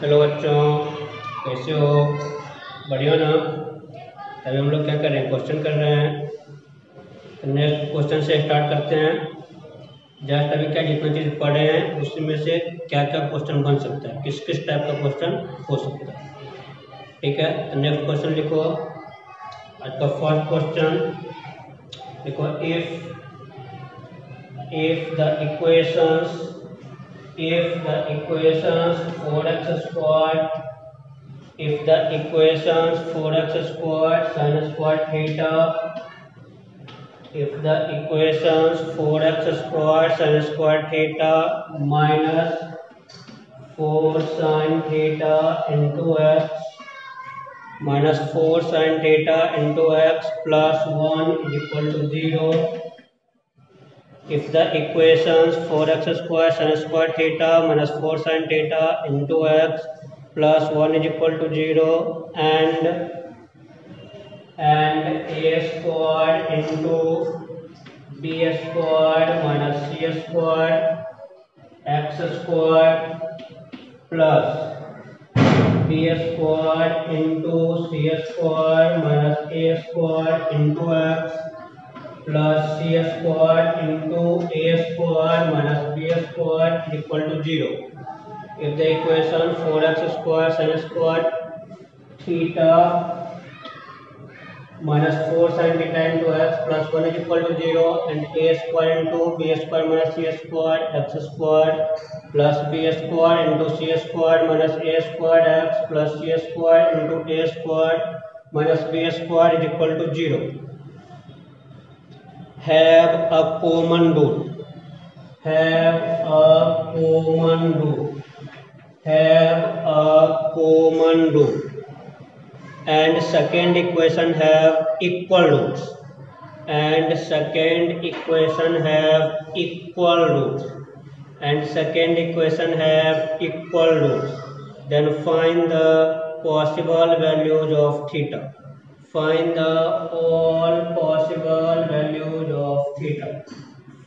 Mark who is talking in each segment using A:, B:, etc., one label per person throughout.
A: Hello बच्चों कैसे हो बढ़िया ना अभी हम लोग क्या कर रहे हैं क्वेश्चन कर रहे हैं नेक्स्ट क्वेश्चन से स्टार्ट करते हैं जस्ट अभी क्या जितना चीज़ पढ़े हैं उसमें से क्या क्या क्वेश्चन बन सकता है किस किस टाइप का क्वेश्चन हो सकता है ठीक है तो नेक्स्ट क्वेश्चन लिखो आज का फर्स्ट क्वेश्चन लिखो if if the equations if the equations 4x squared if the equations 4x squared sin squared theta if the equations 4x squared sin squared theta minus 4 sin theta into x minus 4 sin theta into x plus 1 is equal to 0 if the equations 4x square sin square theta minus 4 sin theta into x plus 1 is equal to 0 and and a squared into b squared minus c squared x squared plus b squared into c squared minus a squared into x plus C square into A square minus B square equal to zero if the equation 4x square sin square theta minus 4 sin theta into x plus 1 is equal to 0 and a square into b square minus c square x square plus b square into c square minus a square x plus c square into a square minus b square is equal to 0. have a common root. have a common root. have a common root. and second equation have equal roots and second equation have equal roots and second equation have equal roots then find the possible values of theta find the all possible values theta.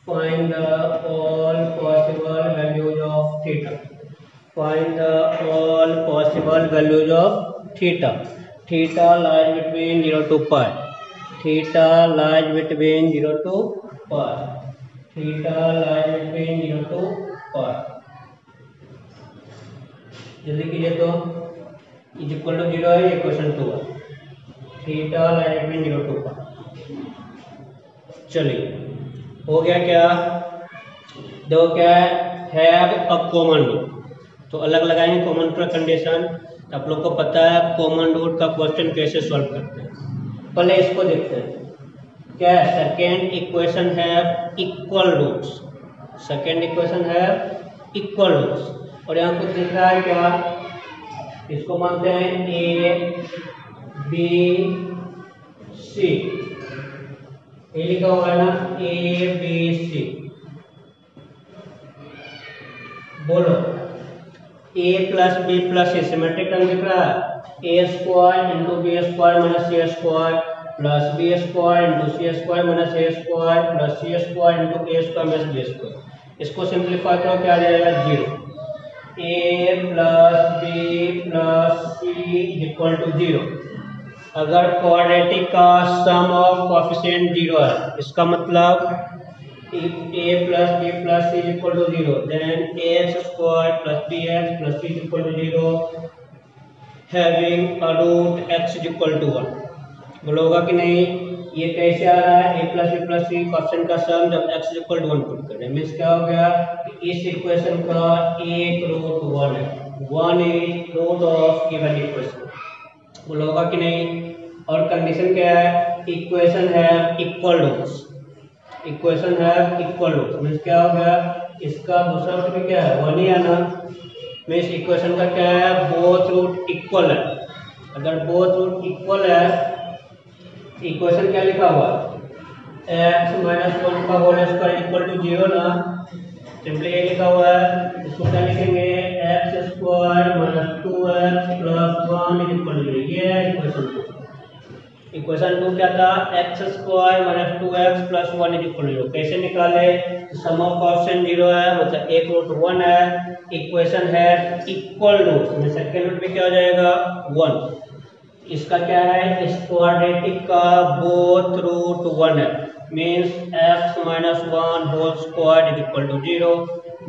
A: Find the all possible values of theta. Find the all possible values of theta. Theta lies between zero to pi. Theta lies between zero to pi. Theta lies between zero to pi. जल्दी कीजिए तो is equal to zero है ये question two है theta line में zero two का चलिए हो गया क्या देखो क्या हैव अ कॉमन रूट तो अलग लगाएंगे कॉमन का कंडीशन तो आप लोग को पता है कॉमन रूट का क्वेश्चन कैसे सॉल्व करते हैं पहले इसको देखते हैं क्या है सेकेंड इक्वेशन है इक्वल रूट्स सेकेंड इक्वेशन है इक्वल रूट्स और यहाँ कुछ दिख रहा है क्या इसको मानते हैं ए बी सी ये लिखा हुआ है ना ए बी सी बोलो A plus B plus A symmetric term दिख रहा है A square into B square minus A square plus B square into C square minus A square plus C square into A square minus B square इसको simplify करो क्या आ जाएगा zero A plus B plus C equal to zero अगर quadratic का sum of coefficient zero है इसका मतलब A plus B plus C equal to zero then X square plus B X plus C equal to zero having root X equal to one बोलोगा कि नहीं ये कैसे आ रहा है A plus B plus C question का sum जब X equal to one put कर रहे हैं मीन्स क्या हो गया कि इस इक्वेशन का एक रूट वन है one is root of given equation बोलोगा कि नहीं और कंडीशन क्या है इक्वेशन है इक्वल डोज इक्वेशन है इक्वल डोज मीन्स क्या हो गया इसका दूसरा रूट भी क्या है वन ही आना मीन्स इक्वेशन का क्या है बोथ रूट इक्वल है अगर बोथ रूट इक्वल है इक्वेशन क्या लिखा हुआ एक्स माइनस वन का whole square equal to zero ना सिंपली ये लिखा हुआ है इसको क्या लिखेंगे X square minus two X plus one equal to ये है इक्वेशन टू इक्वेशन टू क्या था X square minus two X plus one is equal zero कैसे निकाले तो सम ऑफ ऑप्शन जीरो है मतलब एक रूट वन है इक्वेशन है इक्वल रूट में सेकेंड रूट में क्या हो जाएगा वन इसका क्या है स्क्वाड्रेटिक का बोथ रूट वन है means X minus one whole square is equal to zero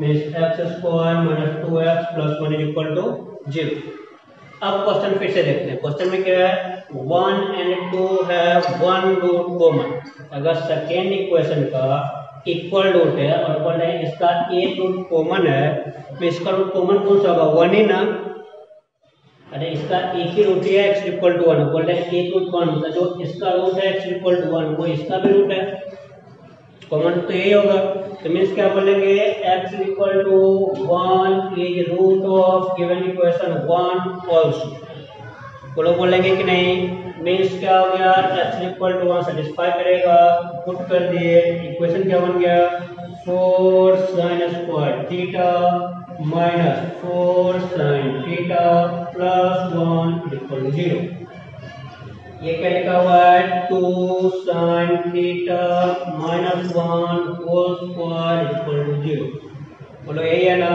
A: means X square minus two X plus one is equal to zero अब क्वेश्चन फिर से देखते हैं क्वेश्चन में क्या है वन एंड टू है वन रूट कॉमन अगर सेकेंड इक्वेशन का इक्वल रूट है और बोल रहे हैं इसका एक रूट कॉमन है तो इसका रूट कॉमन कौन सा होगा वन ही ना अरे इसका एक ही रूट है एक्स इक्वल टू वन बोल रहे हैं एक रूट कौन होता है जो इसका रूट है एक्स इक्वल टू वन वो इसका भी रूट है कॉमन तो यही होगा तो मीन्स क्या बोलेंगे x equal to one is root of given equation one also वो लोग बोलेंगे कि नहीं मीन्स क्या हो गया x equal to one satisfy करेगा पुट कर दिए इक्वेशन क्या बन गया four sine square theta minus four sine theta plus one equal zero ये क्या लिखा हुआ है two sine theta minus one whole square equal to zero बोलो यही है ना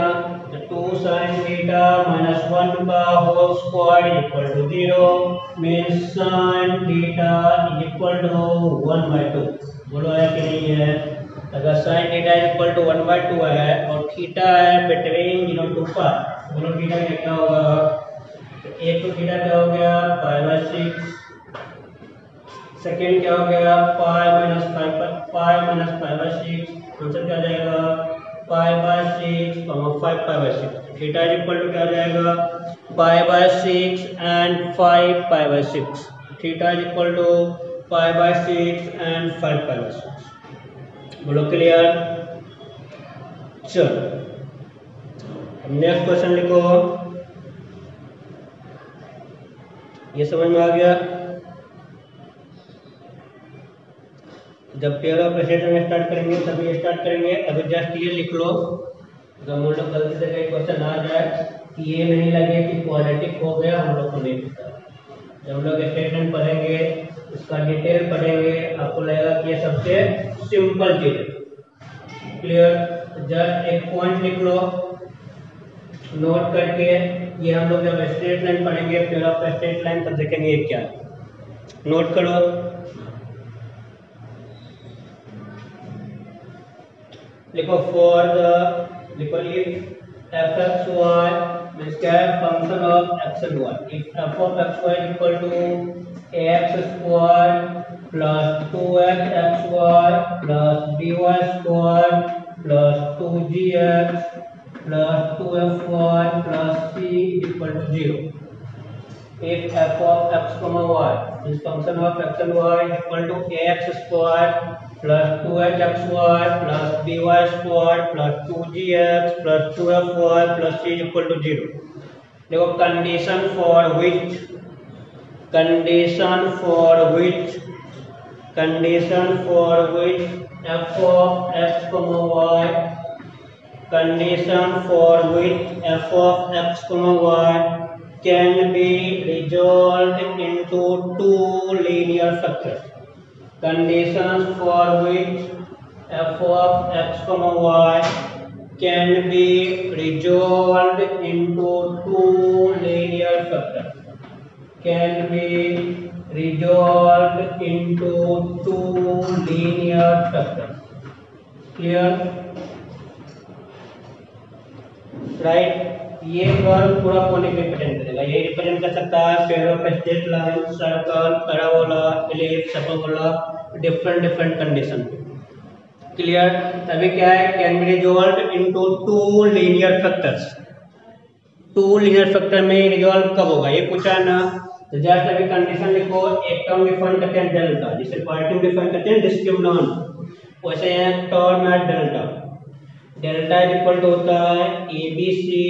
A: तो two sine theta minus one का whole square equal to zero mean sine theta equal to one by two बोलो है कि नहीं है अगर sine theta equal to one by two है और थीटा है बिटवीन जीरो टू पर बोलो थीटा क्या होगा एक तो थीटा क्या हो गया फाइव बाई सिक्स सेकेंड क्या हो गया five minus five five minus five by six answer क्या जाएगा five by six five five by six theta is equal to क्या जाएगा five by six and five five by six theta is equal to five by six and five five by six बोलो clear चलो next question लिखो ये समझ में आ गया जब पेयर ऑपरेशन स्टार्ट करेंगे तभी स्टार्ट करेंगे अभी जस्ट ये लिख लो अगर हम लोग गलती से कहीं क्वेश्चन आ जाए कि ये नहीं लगे कि पॉलिटिक हो गया हम लोग को नहीं पता जब हम लोग स्टेटमेंट पढ़ेंगे उसका डिटेल पढ़ेंगे आपको लगेगा कि ये सबसे सिंपल चीज क्लियर जस्ट एक पॉइंट लिख लो नोट करके ये हम लोग जब स्ट्रेट लाइन पढ़ेंगे पेयर ऑफ स्ट्रेट लाइन तब देखेंगे ये क्या नोट करो लिखो फॉर द लिखो if f x y means क्या है function of x and y if f of x y equal to x square plus two x x y plus b y square plus two g x plus two f y plus c equal to zero if f of x comma y this function of x and y equal to ax square plus 2hxy plus by squared plus 2gx plus 2fy plus c is equal to 0. देखो condition for which f of x comma y, condition for which f of x comma y can be resolved into two linear structures conditions for which f of x comma y can be resolved into two linear factors can be resolved into two linear factors clear right ये curve पूरा कोने पे represent करेगा ये represent कर सकता है पेयरों पे straight line circle parabola ellipse hyperbola different different condition clear तभी क्या है can be resolve into two linear factors two linear factor में रिजॉल्व कब होगा ये पूछा ना तो जस्ट अभी कंडीशन लिखो एक टर्म डिफाइन करते हैं डेल्टा जिसे क्वांटिटी डिफाइन करते हैं डिस्क्रिमिनेंट वैसे है टर्म है डेल्टा डेल्टा इक्वल टू होता है a b c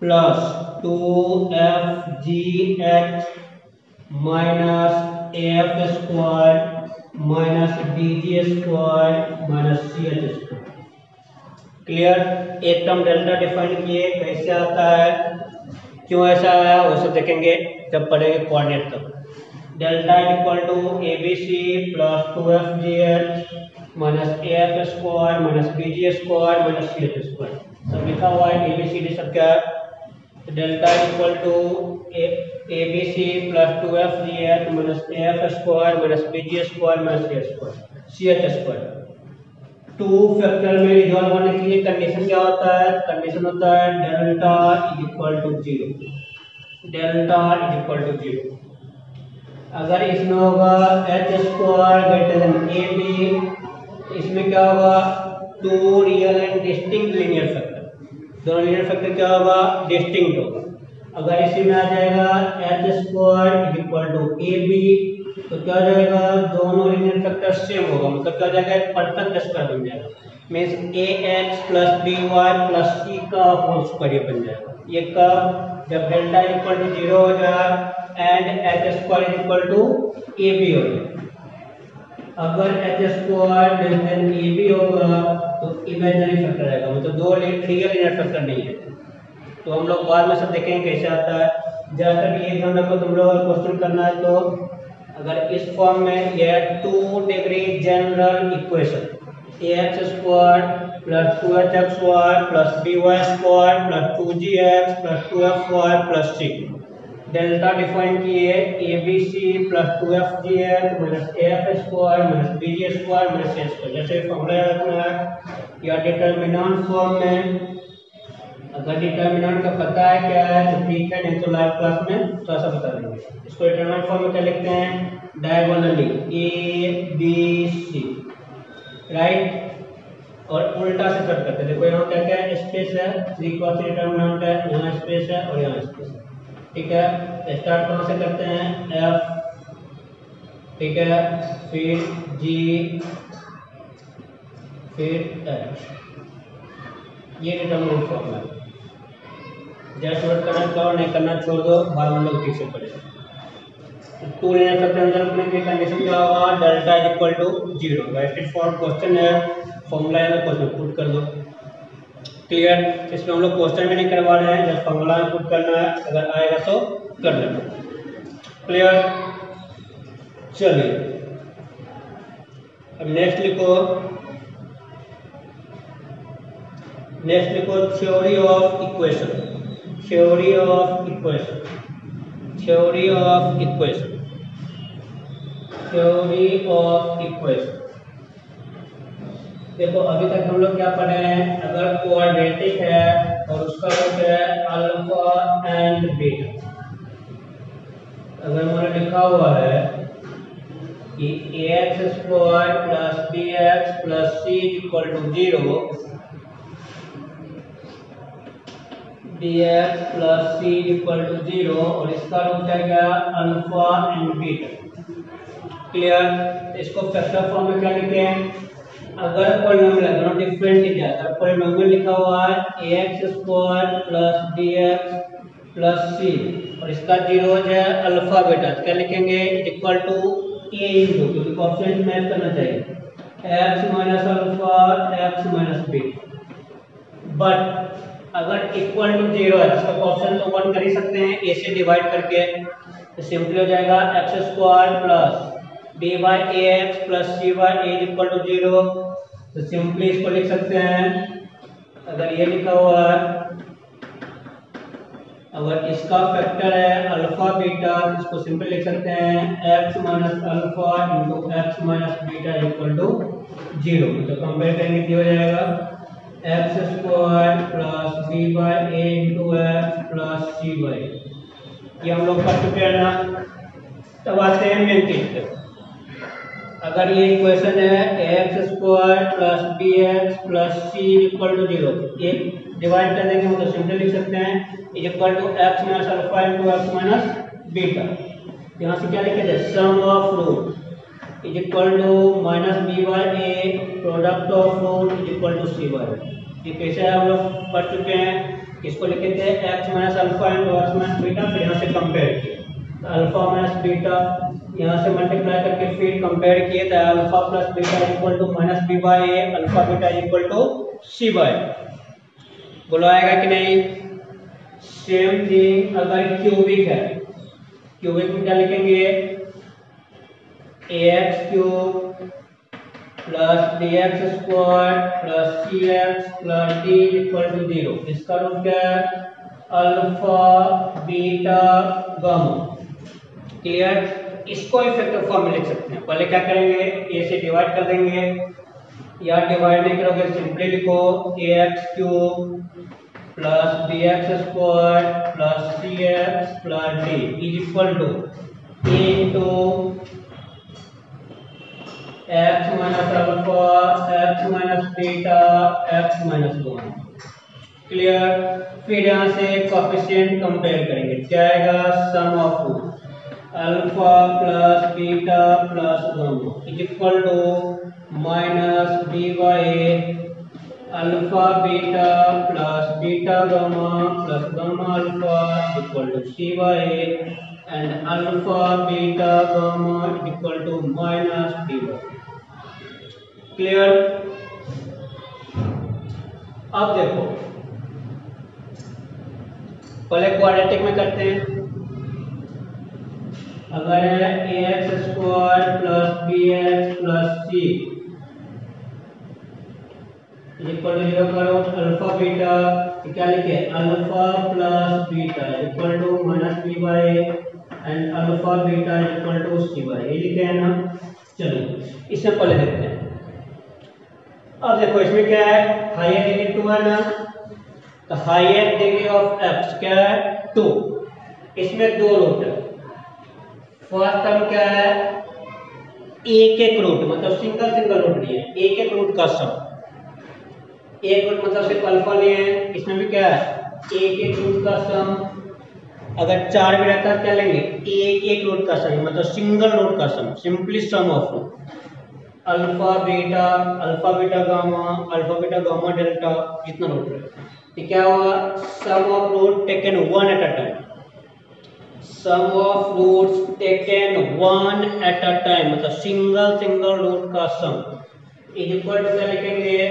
A: plus two f g h minus f square minus b g square minus c h square clear एक टर्म डेल्टा डिफाइन किए कैसे आता है क्यों ऐसा आया वो सब देखेंगे जब पढ़ेंगे कोऑर्डिनेट तक delta equal to a b c plus two f g h minus a f square minus b g square minus c h square सब लिखा हुआ है ए बी सी डी सब क्या है delta equal to a b c plus two f g h minus a f square minus b g square minus a square c h square two factor में resolve होने के लिए condition क्या होता है कंडीशन होता है delta is equal to zero delta is equal to zero अगर इसमें होगा h square greater than a b इसमें क्या होगा two real and distinct linear factor dominant तो फैक्टर क्या होगा डिस्टिंक्ट होगा अगर इसी में आ जाएगा h square equal to a b तो क्या हो जाएगा दोनों लीनियर फैक्टर सेम होगा मतलब क्या हो जाएगा परफेक्ट स्क्वायर बन जाएगा means a x plus b y plus c का होल स्क्वायर ये बन जाएगा ये का जब डेल्टा इक्वल टू जीरो हो जाए and h square equal to a b हो जाए अगर h square less than a b होगा तो इमेजनरी फैक्टर आएगा मतलब दो रियल इनर फैक्टर नहीं है तो हम लोग बाद में सब देखेंगे कैसे आता है ज़्यादातर ये ध्यान रखो तुम लोग अगर क्वेश्चन करना है तो अगर इस फॉर्म में यह two degree general equation a x square plus two h x square plus b y square plus two g x plus two f y plus c delta define किए a b c plus two f g n minus a f square minus b g square minus c square जैसे formula रखना है या determinant form में अगर determinant का पता है क्या है तो ठीक है नहीं तो लाइव क्लास में थोड़ा तो सा बता देंगे इसको डिटर्मिनेंट फॉर्म में क्या लिखते हैं diagonally A B C right और उल्टा से कट करते हैं देखो यहाँ क्या क्या है स्पेस है थ्री क्रॉस डिटर्मिनेंट है यहाँ स्पेस है और यहाँ स्पेस है ठीक है स्टार्ट कहाँ से करते हैं एफ ठीक है फिर जी फिर एच ये रिटर्न रूट फॉर्म है जैसे वर्ड करना करो नहीं करना छोड़ दो बाद में लोग ठीक से पड़ेगा टू लेने सकते हैं अपने के कंडीशन क्या होगा delta is equal to zero form question है फॉर्मूला है ना क्वेश्चन पुट कर दो क्लियर इसमें हम लोग क्वेश्चन भी नहीं करवा रहे हैं जब फॉर्मूला में पुट करना है अगर आएगा तो कर लेना क्लियर चलिए अब नेक्स्ट लिखो नेक्स्ट लिखो theory of equation theory of equation theory of equation theory of equation देखो अभी तक हम लोग क्या पढ़े हैं अगर कोऑर्डिनेटिक है और उसका रूट है अल्फा एंड बीटा अगर उन्होंने लिखा हुआ है कि a x square plus b x plus c equal to zero b x plus c equal to zero और इसका रूट है क्या अल्फा एंड बीटा क्लियर इसको फैक्टर फॉर्म में क्या लिखे हैं अगर पॉलीनोमियल है दोनों डिफरेंट ही दिया था पॉलीनोमियल लिखा हुआ है ax2 dx c और इसका जीरोज है अल्फा बीटा तो क्या लिखेंगे इक्वल टू a इंटू क्योंकि कॉफिशेंट मैच करना चाहिए x alpha x b but अगर इक्वल टू जीरो है इसका कॉफिशेंट तो वन कर ही सकते हैं a से डिवाइड करके तो सिंपली हो जाएगा x square plus b by a x plus c by a equal to zero तो सिंपली इसको लिख सकते हैं अगर ये लिखा हुआ है अगर इसका फैक्टर है अल्फा बीटा तो इसको सिंपल लिख सकते हैं x minus alpha into x minus beta equal to zero तो कंपेयर करेंगे तो हो जाएगा x square plus b by a into x plus c by ये हम लोग कर चुके हैं ना तब आते हैं मेन चीज पे अगर ये इक्वेशन है x square plus b x plus c equal to zero divide कर देंगे हम तो सिंपली लिख सकते हैं is equal to x minus alpha into x minus beta यहाँ से क्या लिखे थे sum of root is equal to minus b by a product of root is equal to c by ये कैसे हम लोग पढ़ चुके हैं इसको लिखे थे x minus alpha into x minus beta फिर यहाँ से कंपेयर किया अल्फा माइनस बीटा यहाँ से मल्टीप्लाई करके फिर कंपेयर किए तो alpha plus beta equal to minus b by a alpha beta equal to c by बोलो आएगा कि नहीं सेम थिंग अगर क्यूबिक है क्यूबिक में क्या लिखेंगे x cube plus d x square plus c x plus d equal to zero इसका रूप क्या है अल्फा बीटा गम क्लियर इसको इफेक्टिव फॉर्म में लिख सकते हैं पहले क्या करेंगे ए से डिवाइड कर देंगे या डिवाइड नहीं करोगे सिंपली लिखो a x cube plus b x square plus c x plus d is equal to a into x minus alpha x minus beta x minus one clear फिर यहां से कॉफिशियंट कंपेयर करेंगे क्या आएगा sum of two alpha plus beta plus दोनों is equal to minus d y alpha beta plus beta gamma plus gamma alpha equal to c y and alpha beta gamma equal to minus d y clear अब देखो पहले quadratic में करते हैं अगर है a x square plus b x plus c equal to zero करो alpha beta क्या लिखे alpha plus beta equal to minus b by and alpha beta equal to c by ये लिखे हैं ना चलो इसे पहले देखते हैं अब देखो इसमें क्या है हायर डिग्री टू है ना तो हायर डिग्री ऑफ एक्स क्या है टू इसमें दो रूट है फर्स्ट टर्म क्या है एक एक रूट मतलब सिंगल सिंगल रूट लिए एक एक रूट का सम एक रूट मतलब सिर्फ अल्फा लिए हैं इसमें भी क्या है एक एक रूट का सम अगर चार भी रहता है क्या लेंगे एक एक रूट का सम मतलब सिंगल रूट का sum simply sum of root alpha beta alpha beta gamma alpha beta gamma delta जितना रूट है तो क्या हुआ sum of root taken one at a time sum of roots taken one at a time मतलब single single root का sum is equal to क्या लिखेंगे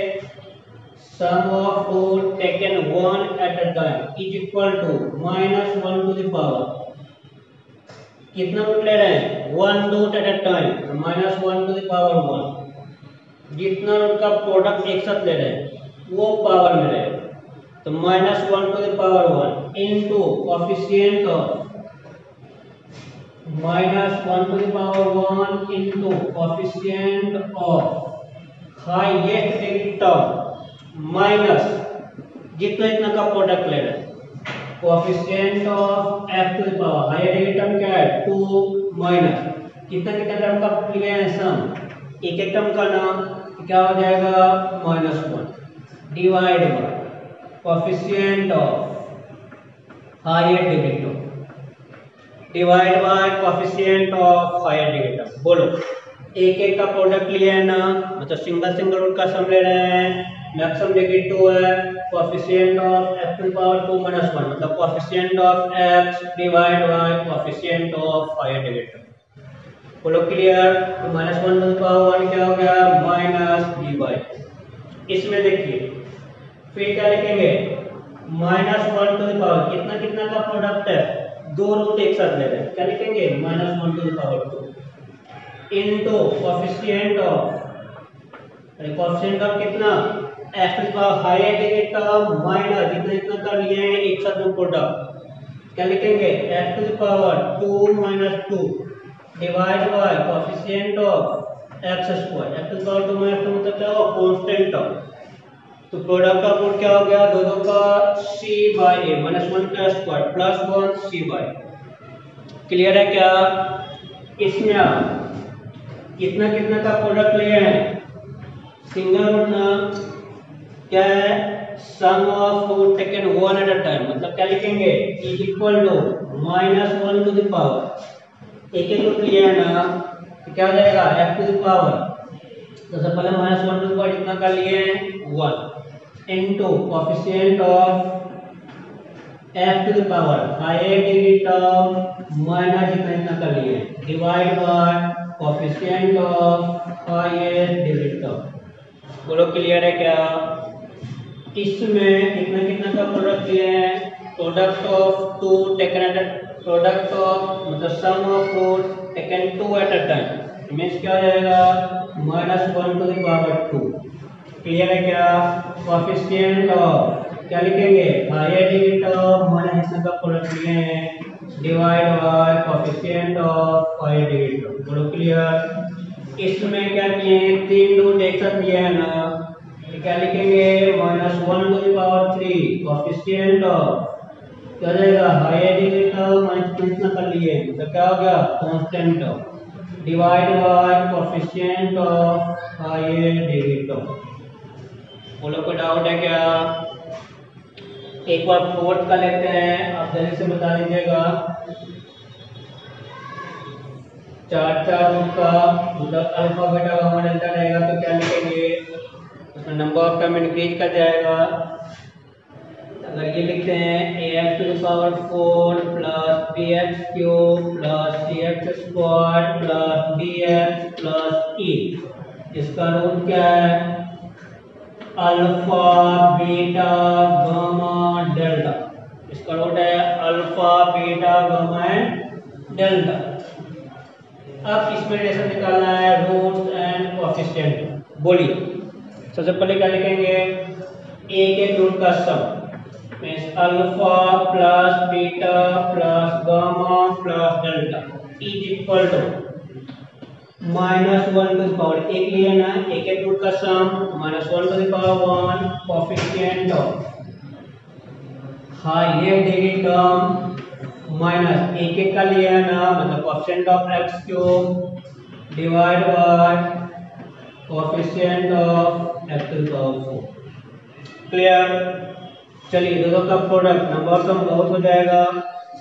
A: sum of root taken one at a time is equal to minus one to the power कितना root ले रहे हैं one root at a time minus one to the power one जितना root का product एक साथ ले रहे हैं वो पावर में रहे तो minus one to the power one into coefficient of minus one to the power one into coefficient of highest term minus जितना इतना का प्रोडक्ट ले रहे हैं coefficient of f to the power higher degree term क्या है two minus कितना कितना टर्म का लिखे हैं सम एक एक टर्म का नाम तो क्या हो जाएगा minus one divide by coefficient of higher degree term divide by coefficient of fire डिवेटर बोलो एक एक का प्रोडक्ट लिए है ना मतलब सिंगल सिंगल रूट का सम ले रहे हैं मैक्सिमम डिग्री टू है coefficient of f to power two minus one मतलब coefficient of x divide by coefficient of fire डिवेटर बोलो क्लियर तो माइनस वन पावर वन क्या हो गया माइनस डी बाई इसमें देखिए फिर क्या लिखेंगे माइनस वन टू पावर कितना कितना का प्रोडक्ट है दो रूट एक साथ ले रहे हैं क्या लिखेंगे minus one to power two into coefficient of coefficient of कितना एक्स पावर हाई एक टर्म माइनस जितना जितना कर लिए हैं एक साथ उनको प्रोडक्ट क्या लिखेंगे x power two minus two divide by coefficient of x square x power two minus two मतलब क्या होगा कॉन्स्टेंट टर्म तो प्रोडक्ट का रूट क्या हो गया दो दो का c by a minus one का square plus one c by clear है क्या इसमें आप कितना कितना का प्रोडक्ट लिए हैं सिंगल रूट ना क्या है sum of root taken one at a time मतलब क्या लिखेंगे is equal to minus one to the power एक एक रूट लिया है ना तो क्या जाएगा एफ टू द पावर तो सबसे पहले minus one to the power कितना का लिए हैं one into coefficient of f to the power higher degree term minus depend कर लिए divide by coefficient of higher degree term बोलो क्लियर है क्या इसमें कितना कितना का प्रोडक्ट दिया है product of two taken at product of मतलब sum of two taken two at a time means क्या हो जाएगा minus one to the power two clear है क्या कॉफिशियंट ऑफ तो क्या लिखेंगे हायर ऑफ मोनाइजेशन का प्रोडक्ट लिए हैं divide by coefficient of higher degrade of बोलो क्लियर इसमें क्या किए हैं तीन दो एक साथ दिया है ना तो क्या लिखेंगे minus one to the power three coefficient of क्या जाएगा हायर डिग्री का माइनस कितना कर लिए तो क्या हो गया constant of divide by coefficient of higher degree of बोलो कोई डाउट है क्या एक बार फोर्थ का लेते हैं आप जल्दी से बता दीजिएगा चार चार का मतलब अल्फा बेटा का डेल्टा रहेगा तो क्या लिखेंगे उसमें नंबर ऑफ टर्म इंक्रीज कर जाएगा अगर ये लिखते हैं a x to power four plus b x cube plus c x square plus b x plus e इसका रूट क्या है अल्फा बीटा गामा डेल्टा इसका रोट है alpha beta gamma and delta अब इसमें रिलेशन निकालना है रूट्स एंड कोफिशिएंट बोलिए सबसे पहले क्या लिखेंगे ए के रूट का sum means alpha plus beta plus gamma plus delta is equal to minus one to power एक लिया ना एक एक रूट का sum minus one to power one coefficient of हाँ ये डिग्री टर्म माइनस एक एक का लिया ना मतलब coefficient of x cube divide by coefficient of x to power four clear चलिए दोनों का प्रोडक्ट नंबर सम बहुत हो जाएगा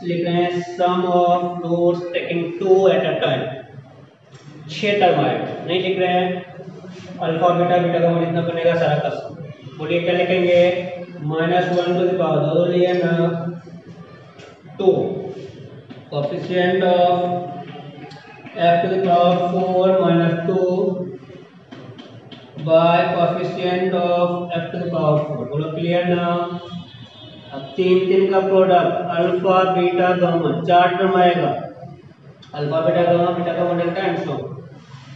A: लिख रहे हैं sum of roots taking two at a time छह टर्म आएगा नहीं लिख रहे हैं अल्फा बीटा बीटा का मान इतना बनेगा सारा का बोलिए क्या लिखेंगे माइनस वन टू दावर दो लिए two coefficient of f to the power four minus two by coefficient of f to the power four बोलो क्लियर ना अब तीन तीन का प्रोडक्ट अल्फा बीटा गामा चार टर्म आएगा alpha beta gamma beta gamma delta and so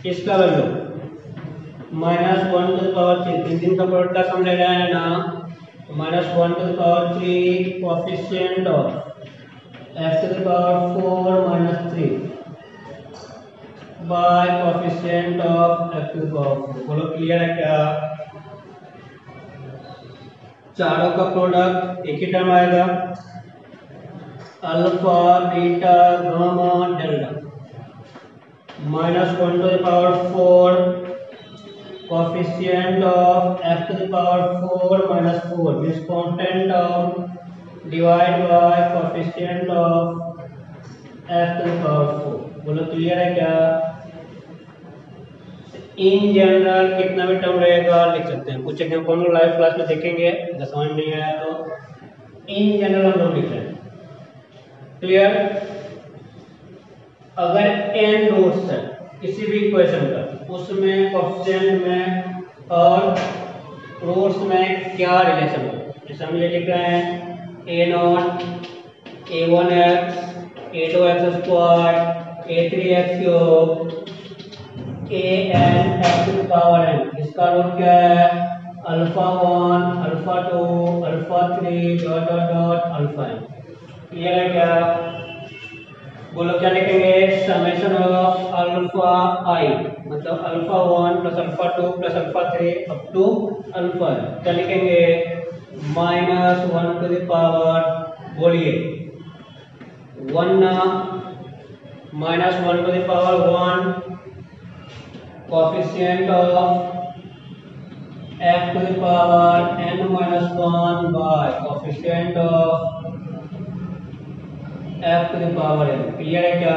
A: इसका value minus one to power three तीन दिन का प्रोडक्ट का सम ले रहा है ना minus one to power three coefficient of x to power four minus three by coefficient of x to power four बोलो क्लियर है क्या चारों का प्रोडक्ट एक ही टर्म आएगा alpha beta gamma delta minus one to the power four coefficient of f to the power four minus four mean content of divide by coefficient of f to the power four बोलो clear है क्या in general कितना भी term रहेगा लिख सकते हैं कुछ एग्जाम्पल लाइव क्लास में देखेंगे दसवां नहीं आया तो इन जनरल हम लोग लिख रहे हैं क्लियर अगर एन नोट्स है किसी भी इक्वेशन का उसमें क्वेश्चन में और रोड्स में क्या रिलेशन हो जैसे हम ये लिख रहे हैं a not a one x a two x square a three x cube a n x to power n इसका रूट क्या है alpha one alpha two alpha three dot dot dot alpha n clear है क्या वो लोग क्या लिखेंगे summation of alpha i मतलब alpha one plus alpha two plus alpha three up to alpha क्या लिखेंगे minus one to the power बोलिए one minus one to the power one coefficient of f to the power n minus one by coefficient of f to the power n clear है क्या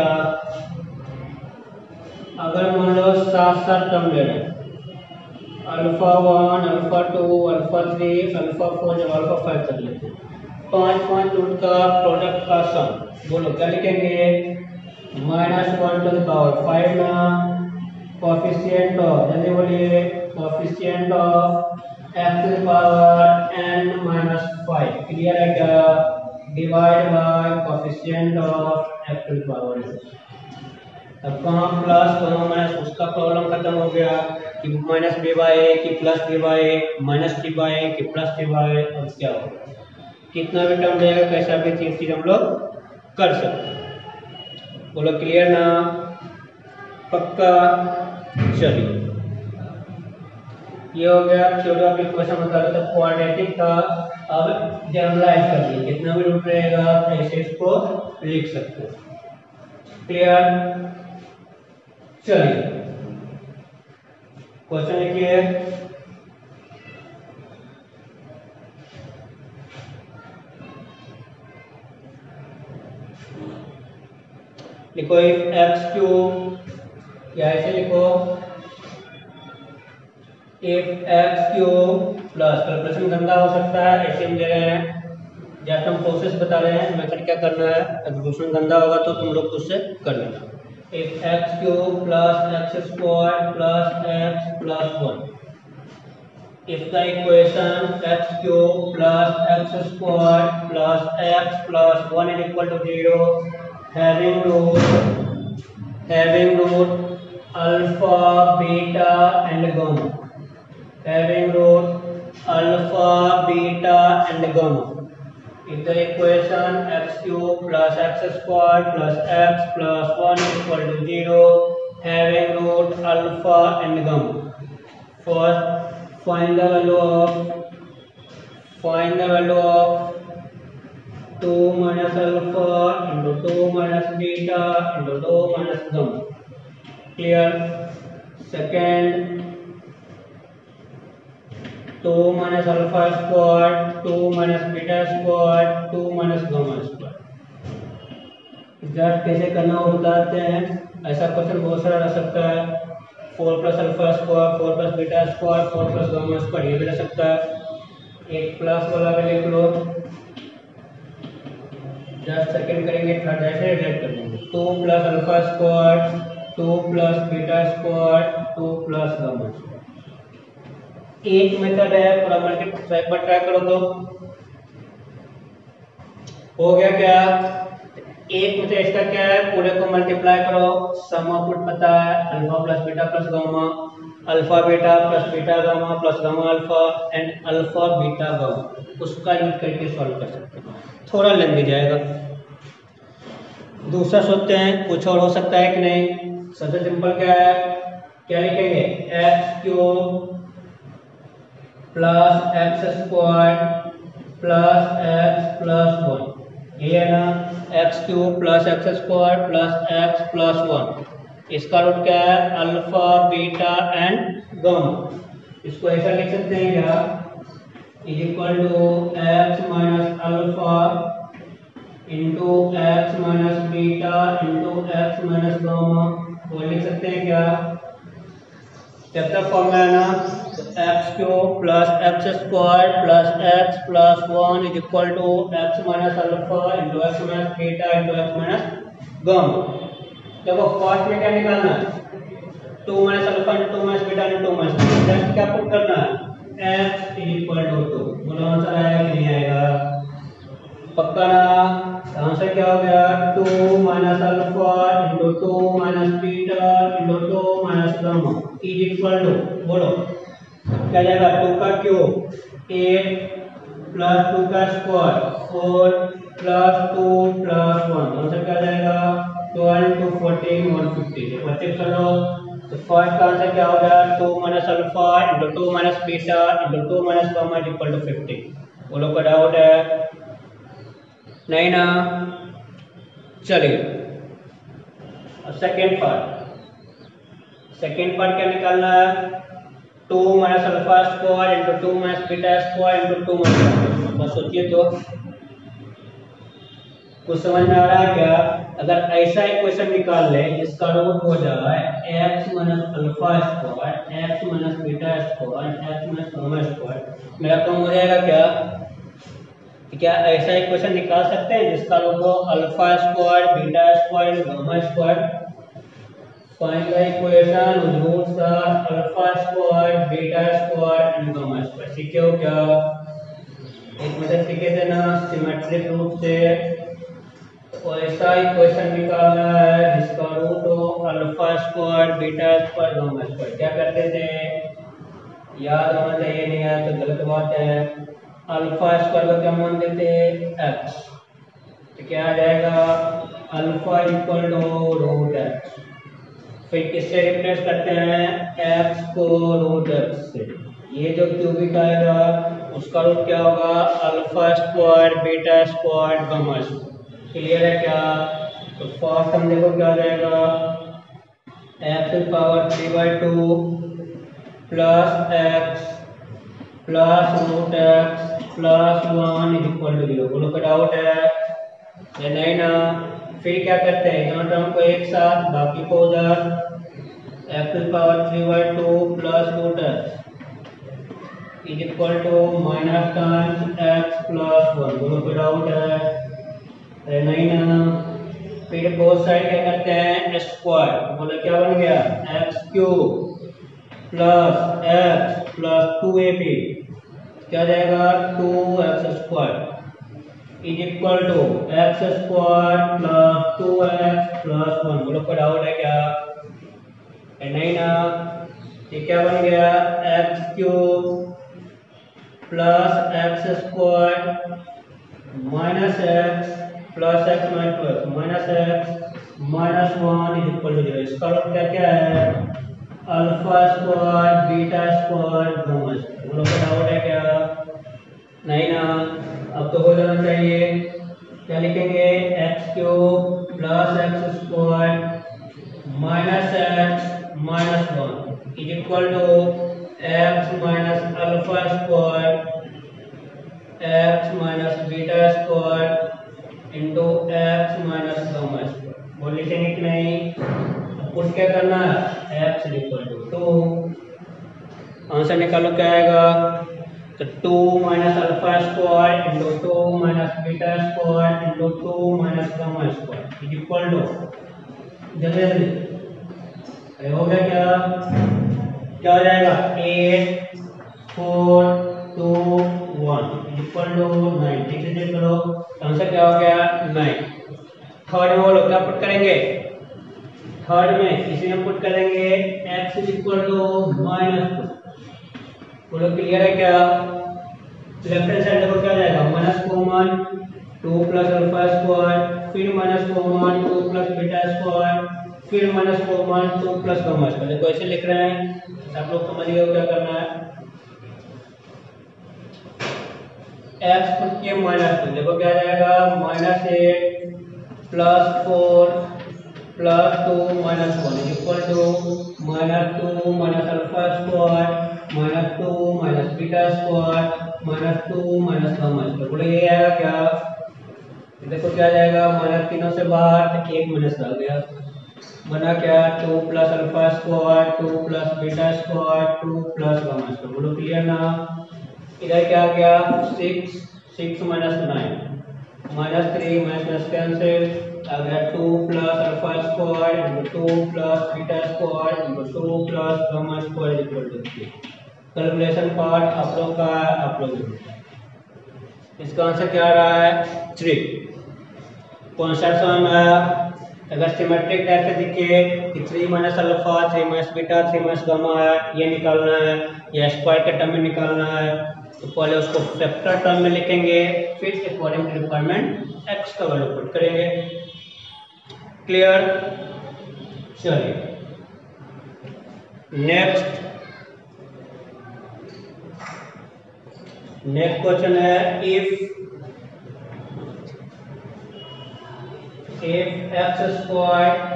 A: अगर मान लो सात सात term ले रहे हैं alpha one alpha two alpha three alpha four जब अल्फा फाइव तक लेते हैं पाँच पाँच टूट का प्रोडक्ट का सम बोलो क्या लिखेंगे minus one to the power five ना कॉफिशियंट ऑफ जल्दी बोलिए coefficient of f to the power n minus five clear है क्या divide by coefficient of active power अब कहाँ प्लस कहाँ माइनस उसका प्रॉब्लम खत्म हो गया कि माइनस बी बाय ए कि plus b by a minus t by a कि प्लस टी बाय ए अब क्या होगा कितना भी टर्म रहेगा कैसा भी चीज चीज हम लोग कर सकते बोलो क्लियर ना पक्का चलिए ये हो गया छोटा क्वेश्चन बता रहे थे क्वाड्रेटिक तो का अब जनरलाइज कर लिए कितना भी रूट रहेगा आप ऐसे इसको लिख सकते हो क्लियर चलिए क्वेश्चन लिखिए लिखो एक्स क्यूब या ऐसे लिखो f x cube plus calculation गंदा हो सकता है ऐसे हम ले रहे हैं जैसे हम प्रोसेस बता रहे हैं मेथड क्या करना है कैलकुलेशन गंदा होगा तो तुम लोग उससे कर लेना f x cube plus x square plus x plus one इसका equation x cube plus x square plus x plus one is equal to zero having root having root alpha beta and gamma having root alpha, beta and gamma. In the equation x cube plus x squared plus x plus 1 equal to 0 having root alpha and gamma. First find the value of find the value of 2 minus alpha into 2 minus beta into 2 minus gamma. Clear? Second two minus alpha square two minus beta square two minus gamma square just कैसे करना हो बताते हैं ऐसा question बहुत सारा रह सकता है four plus alpha square four plus beta square four plus gamma square ये भी रह सकता है एक प्लस वाला भी लिख लो जस्ट सेकेंड करेंगे थर्ड ऐसे रिलेट कर देंगे two plus alpha square two plus beta square two plus gamma square एक मेथड है पूरा मल्टीप्लाई पर ट्राई करो तो हो गया क्या एक मेथड इसका क्या है पूरे को मल्टीप्लाई करो सम ऑफ आउटपुट पता है alpha plus beta plus gamma alpha beta plus beta gamma plus gamma alpha and alpha beta gamma उसका यूज करके सॉल्व कर सकते हो थोड़ा लंबी जाएगा दूसरा सोचते हैं कुछ और हो सकता है कि नहीं सबसे सिंपल क्या है क्या लिखेंगे x cube plus x square plus x plus one ये है ना x cube plus x square plus x plus one इसका रूट क्या है अल्फा बीटा एंड गम इसको ऐसा लिख सकते हैं क्या is equal to x minus alpha into x minus beta into x minus gamma वो लिख सकते हैं क्या जब तक फॉर्मूला है ना x cube plus x square plus x plus one is equal to x minus alpha into x minus theta into x minus gamma देखो फर्स्ट में क्या निकालना है two minus alpha into two minus beta into two minus next क्या put करना है x is equal to two बोलो answer आएगा कि नहीं आएगा पक्का ना आंसर क्या हो गया two minus alpha into two minus beta into two minus gamma is equal to बोलो क्या जाएगा टू का क्यूब एट प्लस टू का square four plus two plus one तो आंसर क्या जाएगा twelve two fourteen one fifty तो बच्चे सुनो तो फर्स्ट का आंसर क्या हो गया two minus alpha into two minus beta into two minus gamma equal to fifteen वो लोग का डाउट है नहीं ना चलिए सेकेंड पार्ट सेकेंड पार्ट क्या निकालना है two minus alpha square into two minus beta square into two minus तो सोचिए तो कुछ समझ में आ रहा है क्या अगर ऐसा इक्वेशन निकाल ले जिसका रूट हो x minus alpha square x minus beta square x minus square मेरा कम हो जाएगा क्या क्या ऐसा इक्वेशन निकाल सकते हैं जिसका रूट हो alpha square beta square gamma square pine का इक्वेशन रूट का alpha square beta square and gamma square सीखे हो क्या एक मदद से थे ना सिमेट्रिक रूप से तो ऐसा इक्वेशन निकालना है जिसका रूट हो alpha square beta square gamma square क्या करते थे याद होना चाहिए नहीं है तो गलत बात है अल्फा स्क्वायर का क्या मान देते हैं एक्स तो क्या आ जाएगा alpha equal to root x फिर किससे रिप्लेस करते हैं एक्स को रूट एक्स से ये जो क्यूबिक आएगा उसका रूट क्या होगा alpha square beta square gamma clear है क्या तो फर्स्ट हम देखो क्या रहेगा x power three by two plus x plus root x plus one is equal to zero बोलो का डाउट है या नहीं ना फिर क्या करते हैं दोनों टर्म को एक साथ बाकी को उधर f to power three by two plus two touch is equal to minus times x plus one दोनों पे डाउट है नहीं ना फिर बहुत साइड क्या करते हैं स्क्वायर बोले क्या बन गया x cube plus x plus two a p क्या जाएगा to x square is equal to x square plus two x plus one बोलो कोई डाउट है क्या नहीं ना ये क्या बन गया x cube plus x square minus x plus x minus two x minus x minus one is equal to zero इसका लोग मतलब क्या क्या है अल्फा स्क्वायर बीटा स्क्वायर बोलो कोई डाउट है क्या नहीं ना अब तो हो जाना चाहिए क्या लिखेंगे x cube plus x square minus x minus one is equal to x minus alpha square x minus beta square into x minus gamma square लिखेंगे कि नहीं कुछ क्या करना है x equal to two answer निकालो क्या आएगा तो two minus alpha square into two minus beta square into two minus gamma square is equal to जल्दी जल्दी हो गया क्या क्या हो जाएगा eight four two one is equal to nine ठीक है चेक करो आंसर क्या हो गया नाइन थर्ड में बोलो क्या पुट करेंगे थर्ड में इसी में पुट करेंगे x is equal to minus two बोलो क्लियर है क्या तो सेंटर को क्या जाएगा minus common two plus alpha square फिर minus common two plus beta square फिर minus common two plus gamma square देखो ऐसे लिख रहे हैं आप लोग समझ गए क्या करना है एक्स के माइनस देखो क्या जाएगा minus eight plus four plus two minus one is equal to minus two minus alpha square minus two minus beta square minus two minus gamma square बोले ये आएगा क्या देखो क्या जाएगा माइनस तीनों से बाहर तो एक माइनस आ गया बना क्या two plus alpha square two plus beta square two plus gamma square बोलो क्लियर ना इधर क्या आ गया six six minus nine minus three minus cancel अगर 2 plus alpha square into two plus beta square into two plus gamma square equal to three calculation part आप लोग का है आप लोग इसका आंसर क्या आ रहा है थ्री कॉन्सेप्ट समझ में आया अगर सिमेट्रिक टाइप से दिखे कि three minus alpha three minus beta three minus gamma है ये निकालना है या स्क्वायर के टर्म में निकालना है तो पहले उसको फैक्टर टर्म में लिखेंगे फिर अकॉर्डिंग टू रिक्वायरमेंट एक्स का वैल्यू पुट करेंगे क्लियर चलिए नेक्स्ट नेक्स्ट क्वेश्चन है if if x square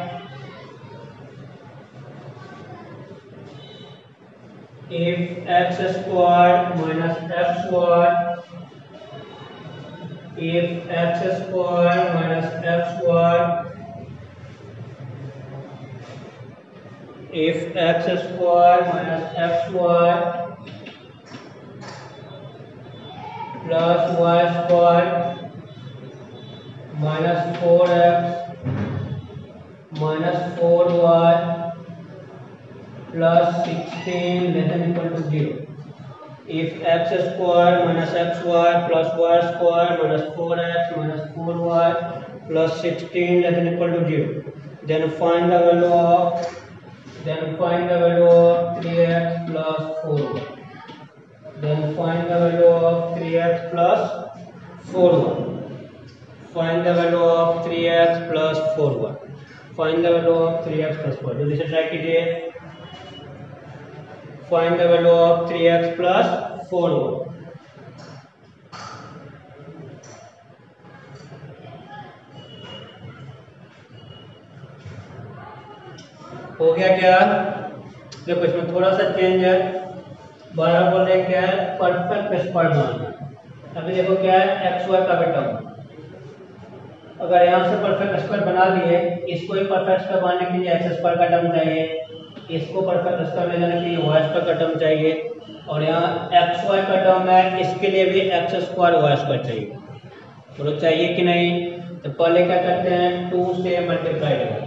A: if x square minus x square if x square minus x square if x square minus xy plus y square minus 4x minus 4y plus 16 less than equal to 0 if x square minus x xy plus y square minus 4x minus 4y plus 16 less than equal to 0 then find the value of Then find the value of 3x plus 4y. Then find the value of 3x plus 4y. Find the value of 3x plus 4y. Find the value of 3x plus 4y. जल्दी से try कीजिए. Find the value of 3x plus 4y. हो गया क्या देखो इसमें थोड़ा सा चेंज है बराबर बोल रहे क्या है परफेक्ट स्पर्ट मान अभी देखो क्या है एक्स वाई का बेटा टर्म अगर यहाँ से परफेक्ट स्क्वायर बना लिए इसको ही परफेक्ट स्क्वायर बनाने के लिए एक्स स्क्वायर का टर्म चाहिए इसको परफेक्ट स्क्वायर में जाने के लिए वाई स्क्वायर का टर्म चाहिए और यहाँ एक्स वाई का टर्म है इसके लिए भी एक्स स्क्वायर वाई स्क्वायर चाहिए बोलो तो चाहिए कि नहीं तो पहले क्या करते हैं टू से मल्टीप्लाई हैं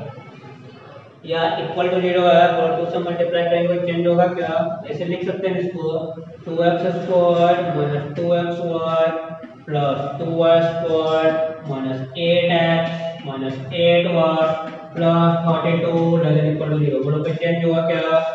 A: या इक्वल टू जीरो है और टू से मल्टीप्लाई करेंगे चेंज होगा क्या ऐसे लिख सकते हैं इसको two x square minus two x y plus two y square minus eight x minus eight y plus forty two dozen equal to zero बड़ों पर चेंज होगा क्या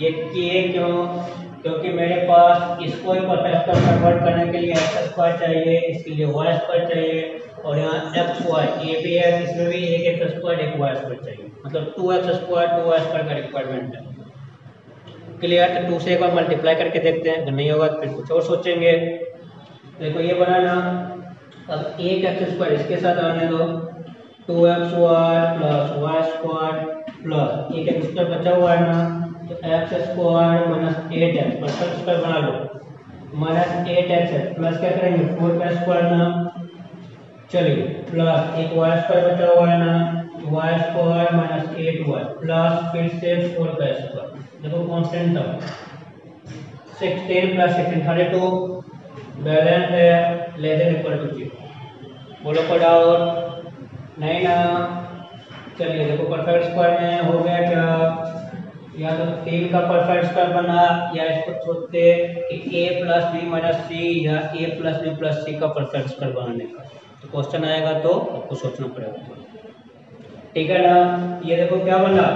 A: ये के क्यों क्योंकि मेरे पास इसको को सेल्फ को कन्वर्ट करने के लिए एक्स स्क्वायर चाहिए इसके लिए वाई स्क्वायर चाहिए और यहाँ एक्स वाई ये भी है इसमें भी एक एक्स स्क्वायर एक वाई स्क्वायर चाहिए मतलब two x square two y square का रिक्वायरमेंट है क्लियर तो टू से एक बार मल्टीप्लाई करके देखते हैं अगर नहीं होगा तो फिर कुछ और सोचेंगे देखो ये बनाना अब एक एक्स स्क्वायर इसके साथ आने दो two x y plus y square plus एक एक्स स्क्वायर बचा हुआ है ना तो x square minus eight x plus का स्क्वायर बना लो माइनस एट एक्स है प्लस क्या करेंगे फोर का स्क्वायर ना चलिए प्लस एक वाई स्क्वायर बचा हुआ है ना y square minus eight y plus फिर से फोर का स्क्वायर देखो constant term sixteen plus sixteen thirty two balance है लेजर इक्वल टू जीरो बोलो कोई और नहीं ना चलिए देखो परफेक्ट स्क्वायर में हो गया क्या या तो तीन का परफेक्ट स्क्वायर बना या इसको छोड़ते कि A plus B minus C या A plus B plus C का परफेक्ट स्क्वायर बनाने का तो क्वेश्चन आएगा तो आपको सोचना पड़ेगा ठीक है ना ये देखो क्या बना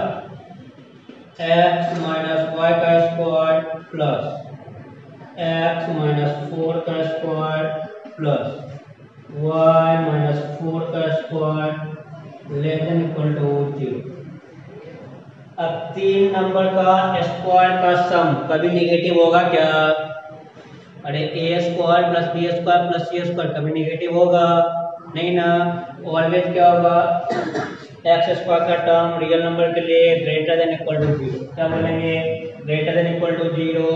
A: एक्स माइनस वाई का square plus x minus four का square plus y minus four का square less than equal to zero अब तीन नंबर का स्क्वायर का सम कभी निगेटिव होगा क्या अरे A square plus B square plus C square कभी निगेटिव होगा नहीं ना ऑलवेज क्या होगा एक्स स्क्वायर का टर्म रियल नंबर के लिए greater than equal to zero क्या बोलेंगे greater than equal to zero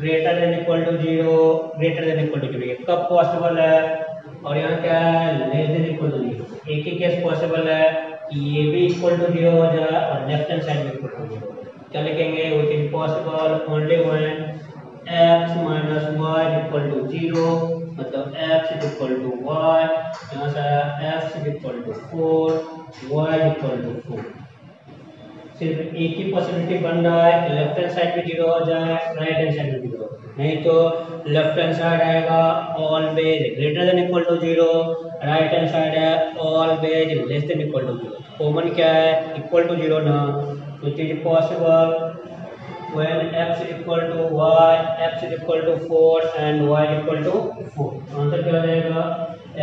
A: greater than equal to zero greater than equal to zero कब पॉसिबल है और यहाँ क्या है less than equal to zero एक ही केस पॉसिबल है ये भी इक्वल टू जीरो हो जाएगा और लेफ्ट हैंड साइड भी इक्वल टू जीरो क्या लिखेंगे which is possible only one x minus y equal to zero मतलब x is equal to y यहाँ से आया x is equal to four y equal to four सिर्फ एक ही पॉसिबिलिटी बन रहा है लेफ्ट हैंड साइड भी जीरो हो जाए राइट हैंड साइड भी जीरो नहीं तो लेफ्ट हैंड साइड आएगा always greater than equal to zero right hand side है always less than equal to zero common क्या है इक्वल टू जीरो ना तो it possible when x equal to y x is equal to four and y equal to four answer क्या रहेगा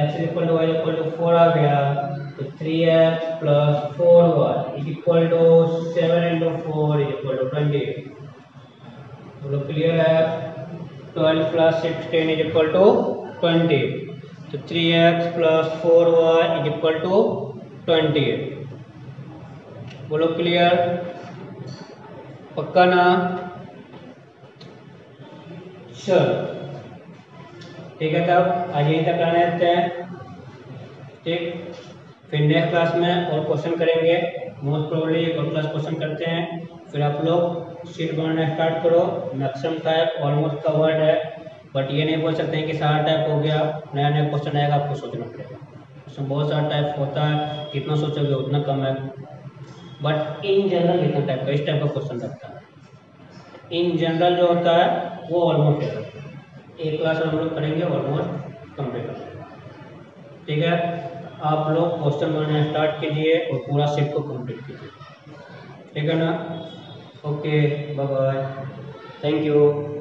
A: x equal to y equal to four आ गया तो three x plus four y equal to seven into four equal to twenty eight clear है twelve plus sixteen is equal to twenty तो three x plus four y is equal to twenty eight बोलो clear पक्का ना चल ठीक है तब आज यहीं तक आने देते हैं ठीक फिर नेक्स्ट क्लास में और क्वेश्चन करेंगे मोस्ट प्रोबली एक और क्लास क्वेश्चन करते हैं फिर आप लोग सीट बनाना स्टार्ट करो मैक्सिमम टाइप ऑलमोस्ट कवर्ड है बट ये नहीं बोल सकते हैं कि सारा टाइप हो गया नया नया क्वेश्चन आएगा आपको सोचना पड़ेगा उसमें बहुत सारा टाइप होता है कितना सोचोगे उतना कम है बट इन जनरल इतना टाइप का इस टाइप का क्वेश्चन रखता है इन जनरल जो होता है वो ऑलमोस्ट है एक क्लास में हम लोग करेंगे ऑलमोस्ट कंप्लीट ठीक है आप लोग क्वेश्चन बनाना स्टार्ट कीजिए और पूरा सेट को कंप्लीट कीजिए ठीक है ना okay bye bye thank you